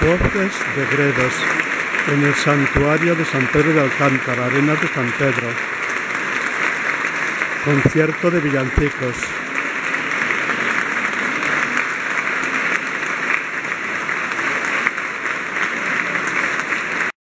Torres de Gredos, en el santuario de San Pedro de Alcántara, Arenas de San Pedro. Concierto de villancicos.